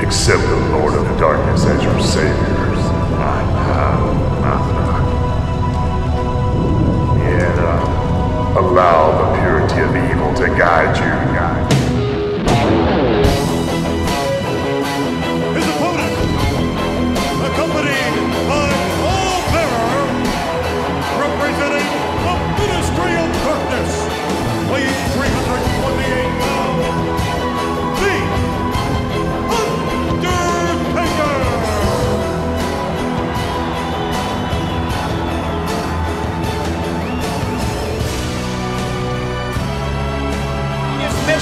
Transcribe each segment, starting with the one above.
Accept the Lord of Darkness as your saviors. Yet, uh, allow the purity of evil to guide you. His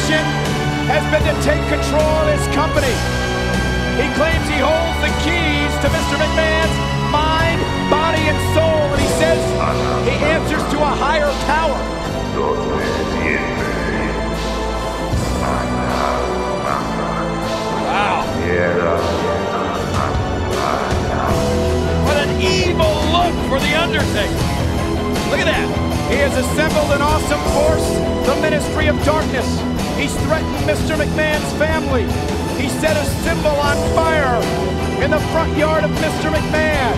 mission has been to take control of his company. He claims he holds the keys to Mr. McMahon's mind, body, and soul, and he says he answers to a higher power. Wow. What an evil look for The Undertaker. Look at that. He has assembled an awesome force, the Ministry of Darkness. He's threatened Mr. McMahon's family. He set a symbol on fire in the front yard of Mr. McMahon.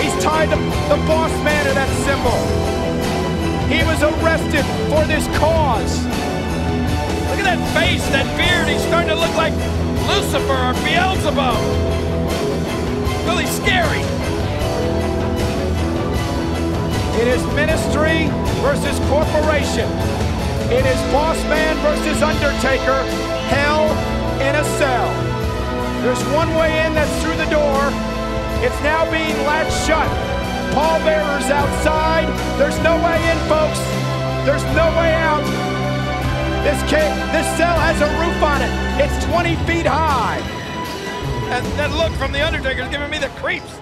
He's tied the, the boss man to that symbol. He was arrested for this cause. Look at that face, that beard. He's starting to look like Lucifer or Beelzebub. Really scary. It is ministry versus corporation. It is boss man versus undertaker. Hell in a cell. There's one way in that's through the door. It's now being latched shut. Paul Bearer's outside. There's no way in, folks. There's no way out. This cave, this cell has a roof on it. It's 20 feet high. And that look from the Undertaker is giving me the creeps.